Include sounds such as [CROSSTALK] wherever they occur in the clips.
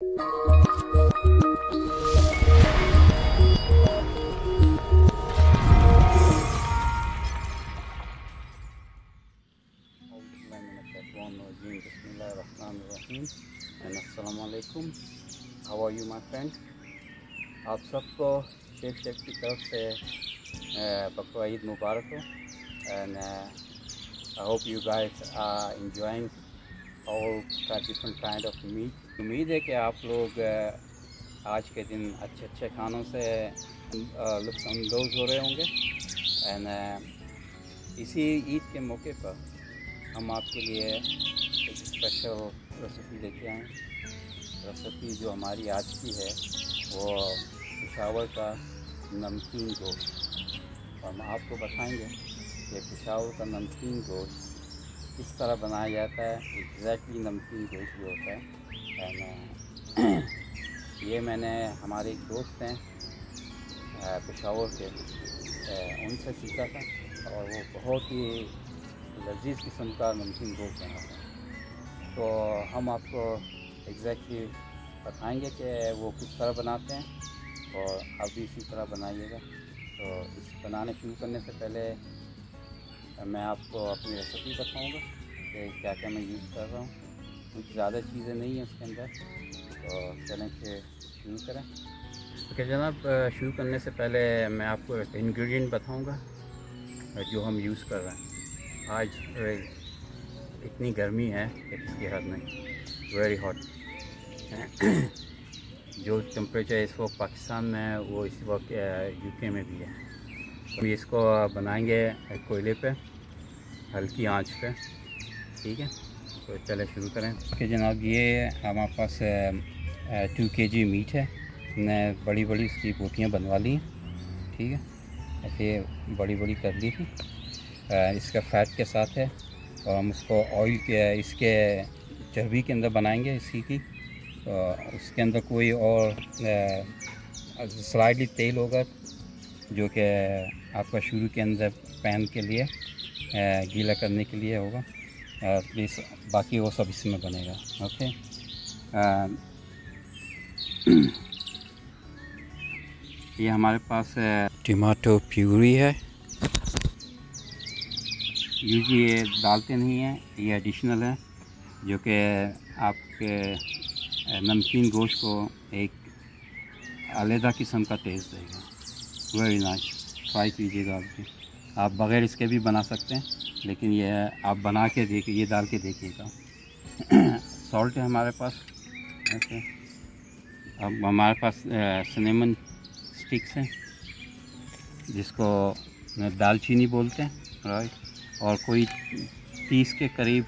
असलकुम how are you my friend आप सबको शेख शेख की तरफ़ से बकर ईद मुबारक हो। And I hope you guys are enjoying all different kind of meat. उम्मीद है कि आप लोग आज के दिन अच्छे अच्छे खानों से लुफानंदोज हो रहे होंगे एंड इसी ईद के मौके पर हम आपके लिए एक स्पेशल रेसिपी लेके आए रेसिपी जो हमारी आज की है वो पिशावर का नमकीन गोश्त हम आपको बताएँगे कि पिशावर का नमकीन गोश्त किस तरह बनाया जाता है एग्जैक्टली नमकीन गोश्त जो होता है। एंड [CLEARS THROAT] ये मैंने हमारे एक दोस्त हैं पेशावर के उनसे सीखा था और वो बहुत ही लजीज किस्म का नमकीन गोश्त बना था तो हम आपको एग्जैक्टली बताएँगे कि वो किस तरह बनाते हैं और आप भी इसी तरह बनाइएगा। तो इस बनाने शुरू करने से पहले मैं आपको अपनी रेसिपी बताऊँगा कि क्या क्या मैं यूज़ कर रहा हूँ। कुछ ज़्यादा चीज़ें नहीं हैं उसके अंदर तो चलें फिर शुरू करें। ओके, जनाब शुरू करने से पहले मैं आपको इंग्रेडिएंट बताऊँगा जो हम यूज़ कर रहे हैं। आज इतनी गर्मी है इसकी हद नहीं वेरी हॉट [CLEARS THROAT] जो टेम्परेचर इस वक्त पाकिस्तान में है, वो इस वक्त यूके में भी है। हम इसको बनाएँगे कोयले पे। हल्की आँच पे, ठीक है? तो चले शुरू करें। ओके जनाब, ये हमारे पास टू के जी मीट है। मैंने बड़ी बड़ी इसकी बोटियाँ बनवा ली ठीक है? ऐसे बड़ी बड़ी कर ली थी। इसका फैट के साथ है और हम उसको ऑयल के, इसके चर्बी के अंदर बनाएँगे इसी की। तो उसके अंदर कोई और स्लाइडली तेल होगा, जो कि आपका शुरू के अंदर पैन के लिए। गीला करने के लिए होगा प्लीज़ बाकी वो सब इसमें बनेगा ओके? [CLEARS THROAT] ये हमारे पास टमाटो प्यूरी है। यूजी ये डालते नहीं हैं ये एडिशनल है जो कि आपके नमकीन गोश्त को एक अलहदा किस्म का टेस्ट देगा। वेरी नाइस ट्राई कीजिएगा आप भी। आप बग़ैर इसके भी बना सकते हैं, लेकिन ये आप बना के देखिए ये डाल के देखिएगा। [CLEARS THROAT] सॉल्ट है हमारे पास। ऐसे अब हमारे पास सिनेमन स्टिक्स हैं, जिसको दालचीनी बोलते हैं राइट और कोई तीस के करीब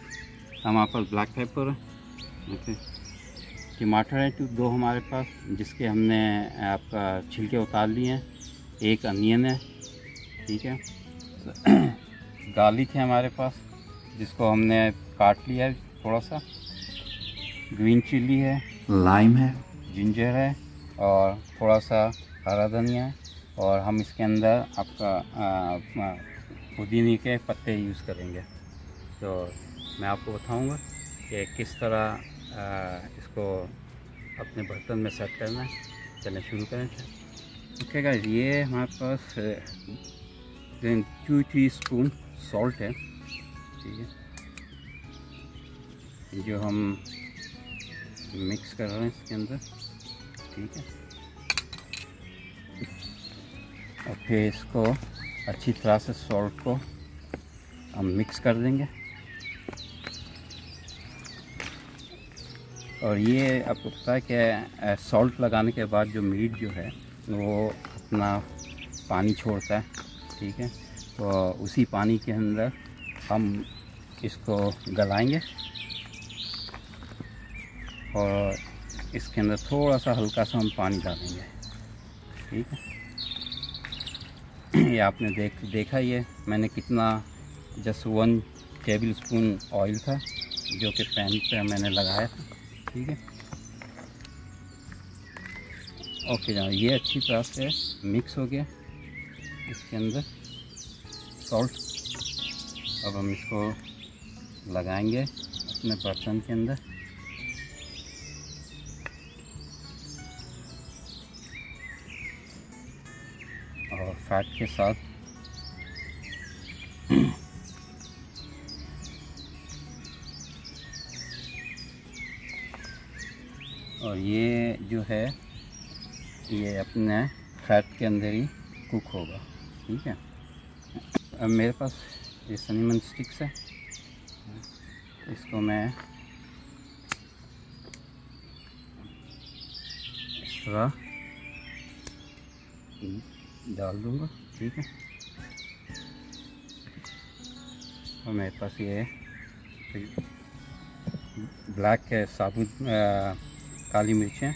हमारे पास ब्लैक पेपर है टमाटर है तो दो हमारे पास, जिसके हमने आपका छिलके उतार लिए हैं। एक अनियन है, ठीक है? [CLEARS THROAT] गार्लिक है हमारे पास जिसको हमने काट लिया है थोड़ा सा ग्रीन चिल्ली है लाइम है। जिंजर है और थोड़ा सा हरा धनिया है और हम इसके अंदर आपका पुदीने के पत्ते यूज़ करेंगे। तो मैं आपको बताऊँगा कि किस तरह इसको अपने बर्तन में सेट करना है। चलें शुरू करें। ओके गाइस ये हमारे पास टू टी स्पून सॉल्ट है, ठीक है? जो हम मिक्स कर रहे हैं इसके अंदर, ठीक है? और फिर इसको अच्छी तरह से सॉल्ट को हम मिक्स कर देंगे। और ये आपको पता है कि सॉल्ट लगाने के बाद जो मीट जो है, वो अपना पानी छोड़ता है। ठीक है। तो उसी पानी के अंदर हम इसको गलाएँगे और इसके अंदर थोड़ा सा हल्का सा हम पानी डालेंगे। ठीक है। ये आपने देख, देखा ये, मैंने कितना just one tablespoon oil था, जो कि पैन पे मैंने लगाया था। ठीक है। ओके जनाब ये अच्छी तरह से मिक्स हो गया। इसके अंदर सॉल्ट अब हम इसको लगाएँगे अपने बर्तन के अंदर। और फैट के साथ और ये जो है, ये अपने फैट के अंदर ही कुक होगा। ठीक है। अब मेरे पास ये सनीमन स्टिक्स है। इसको मैं इस तरह डाल दूँगा, ठीक है। और मेरे पास ये ब्लैक साबुत काली मिर्चें।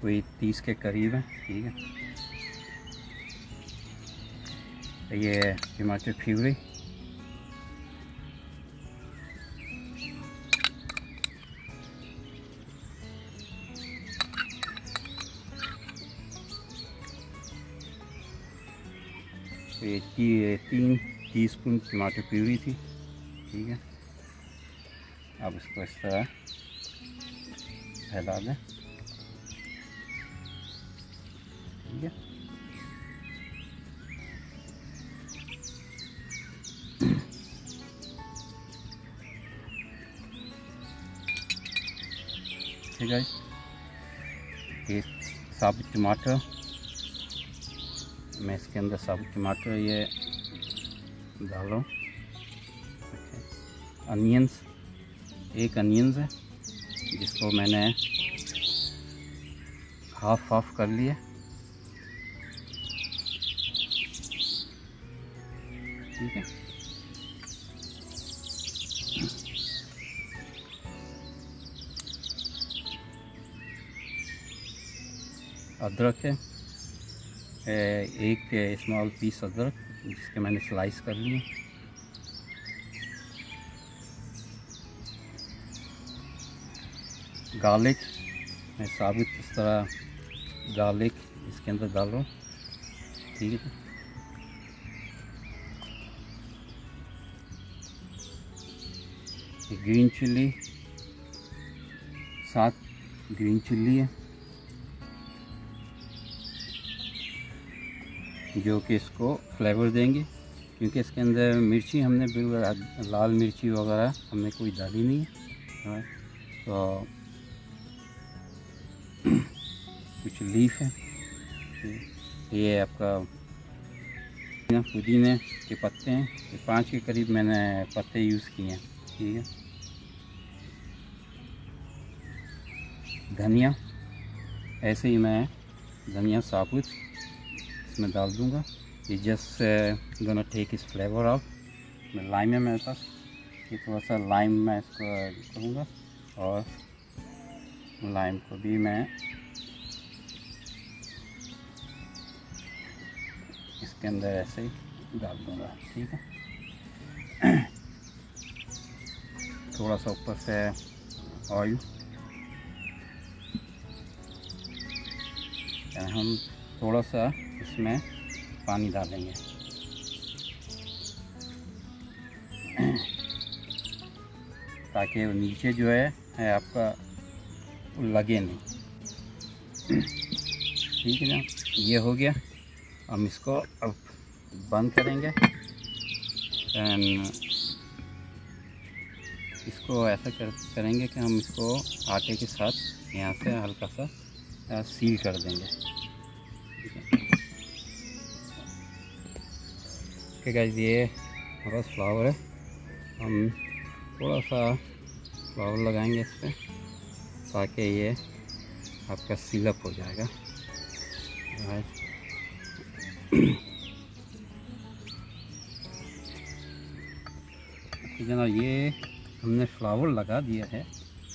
कोई तीस के करीब है, ठीक है। ये टमाटर फ्यूरी ये तीन टीस्पून टमाटर प्यूरी थी ठीक है अब इसको इस तरह फैला दें है ये साबुत टमाटर, मैं इसके अंदर साबुत टमाटर ये डालो अनियंस, एक अनियंस है, जिसको मैंने हाफ़ हाफ़ कर लिया। ठीक है? अदरक है। एक स्मॉल पीस अदरक, जिसके मैंने स्लाइस कर लिए गार्लिक मैं साबित इस तरह गार्लिक इसके अंदर डाल। ठीक है। ग्रीन चिल्ली सात ग्रीन चिल्ली है। जो कि इसको फ्लेवर देंगे, क्योंकि इसके अंदर मिर्ची हमने बिल्कुल लाल मिर्ची वगैरह हमने कोई डाली नहीं है तो कुछ लीफ है। ये आपका पुदीने के पत्ते हैं। ये पाँच के करीब मैंने पत्ते यूज़ किए हैं, ठीक है। धनिया, ऐसे ही मैं धनिया साबुत इसमें डाल दूँगा। ये just gonna take is flavour of मैं लाइम है मेरे पास। ये थोड़ा सा लाइम मैं इसको करूँगा। और लाइम को भी मैं इसके अंदर ऐसे ही डाल दूँगा। ठीक है? [CLEARS THROAT] थोड़ा सा ऊपर से ऑयल हम थोड़ा सा इसमें पानी डालेंगे। ताकि नीचे जो है, है आपका लगे नहीं। ठीक है ना? ये हो गया। हम इसको अब बंद करेंगे। एंड इसको ऐसा कर करेंगे कि हम इसको आटे के साथ यहाँ से हल्का सा सील कर देंगे। ठीक है ये हमारा फ्लावर है। हम थोड़ा सा फ्लावर लगाएँगे इस पर ताकि ये आपका सीलअप हो जाएगा। है [CLEARS THROAT] ये हमने फ्लावर लगा दिया है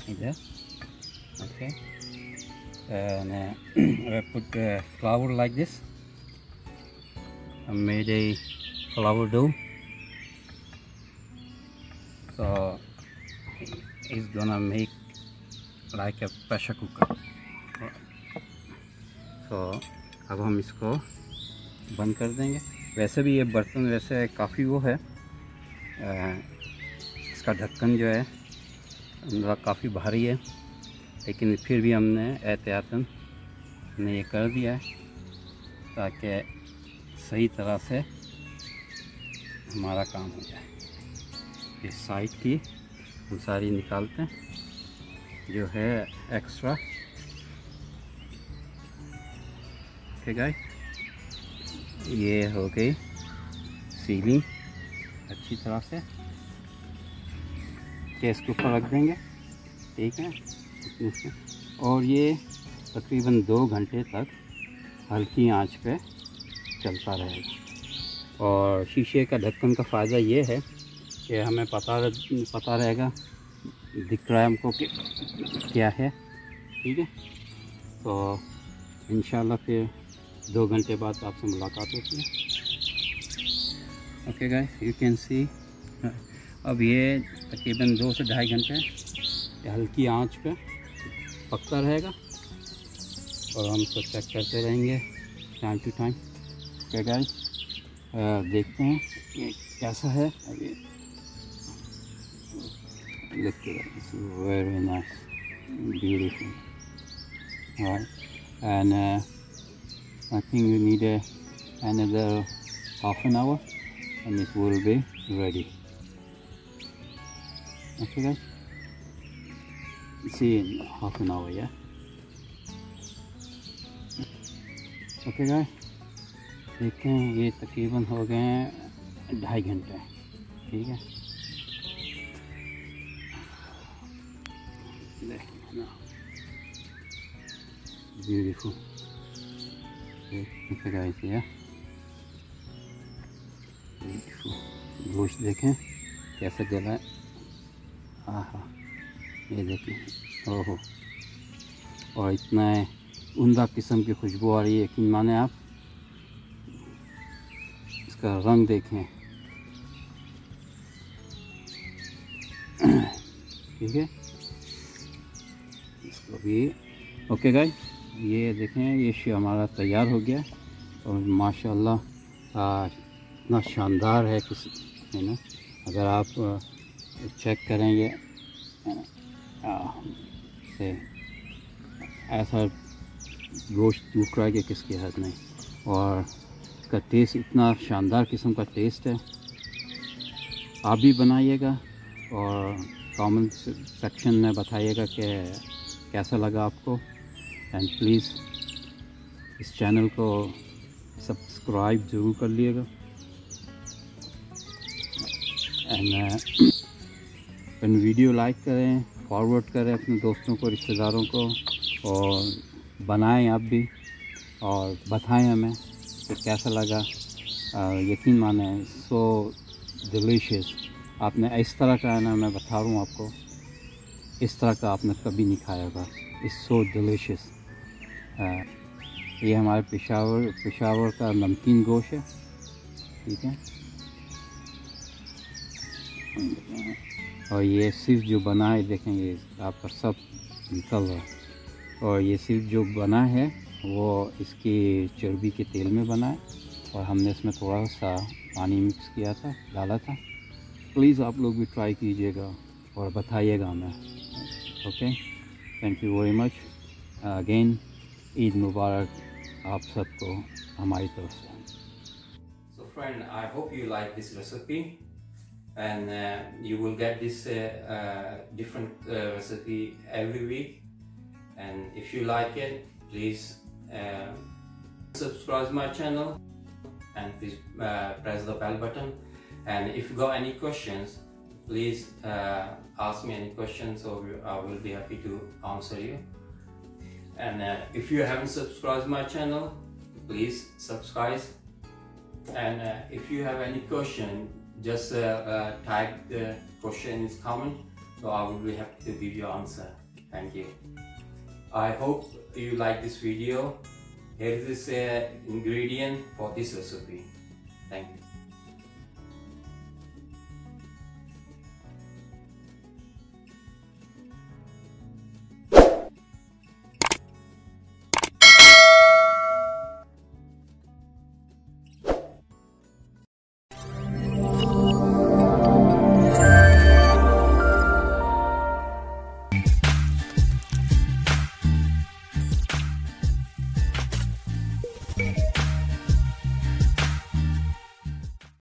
इधर okay. And [CLEARS THROAT] uh, I put a dough so it's gonna make like a pressure cooker. So अब हम इसको बंद कर देंगे। वैसे भी ये बर्तन वैसे काफ़ी वो है। इसका ढक्कन जो है काफ़ी भारी है। लेकिन फिर भी हमने एहतियातन हमने ये कर दिया है ताकि सही तरह से हमारा काम हो जाए। इस साइड की हम सारी निकालते हैं, जो है एक्स्ट्रा ओके गाय ये हो गई सीलिंग अच्छी तरह से केस के ऊपर रख देंगे। ठीक है? और ये तकरीबन दो घंटे तक हल्की आँच पे चलता रहेगा। और शीशे का ढक्कन का फ़ायदा ये है कि हमें पता पता रहेगा, दिख रहा है हमको कि क्या है, ठीक है? तो इन फिर दो घंटे बाद आपसे मुलाकात होती है। Okay guys you can see अब ये तकरीबन दो से ढाई घंटे हल्की आँच पे पकता रहेगा और हम इसको चेक करते रहेंगे time to time okay guys देखते हैं ये कैसा है अभी look at it it's very nice beautiful all right and uh, I think we need a, another half an hour and it will be ready okay guys see in half an hour yeah okay guy देखते हैं ये तकरीबन हो गए हैं ढाई घंटे, ठीक है? yeah गोश्त देखें, कैसे जला है। आहा, ये देखें, ओहो। और इतना उमदा किस्म की खुशबू आ रही है, यकीन माने आप? इसका रंग देखें। ठीक है? इसको भी, ओके गाय ये देखें, ये शो हमारा तैयार हो गया। और माशाल्लाह इतना शानदार है किस, है ना? अगर आप चेक करेंगे से, ऐसा गोश्त टूट रहा है कि किसकी हद नहीं। और इसका टेस्ट इतना शानदार किस्म का टेस्ट है। आप भी बनाइएगा और कमेंट सेक्शन में बताइएगा कि कैसा लगा आपको। एंड प्लीज़ इस चैनल को सब्सक्राइब ज़रूर कर लिएगा। एंड वीडियो लाइक करें फॉरवर्ड करें अपने दोस्तों को, रिश्तेदारों को, और बनाएँ आप भी, और बताएँ हमें। कि कैसा लगा? यकीन माने सो डिलीशियस आपने इस तरह का ना, मैं बता रहा हूँ आपको, इस तरह का आपने कभी नहीं खाया होगा। इस सो डिलीशियस ये हमारे पेशावर पेशावर का नमकीन गोश है। ठीक है? और ये सिर्फ़ जो बना है देखें ये आपका सब निकल रहा है। और ये सिर्फ़ जो बना है वो इसकी चर्बी के तेल में बना है और हमने इसमें थोड़ा सा पानी मिक्स किया था डाला था प्लीज़ आप लोग भी ट्राई कीजिएगा और बताइएगा हमें okay thank you very much again Eid मुबारक आप सबको हमारी तरफ़ से So friend, I hope you like this recipe and uh, you will get this uh, uh, different uh, recipe every week and if you like it, please uh, subscribe my channel and please uh, press the bell button. And if you got any questions, please ask me any questions so I will be happy to answer you. And uh, if you haven't subscribed my channel please subscribe. And uh, if you have any question just uh, uh type the question in comment so I will be happy to give you answer. Thank you I hope you like this video. Here is this uh, ingredient for this recipe. Thank you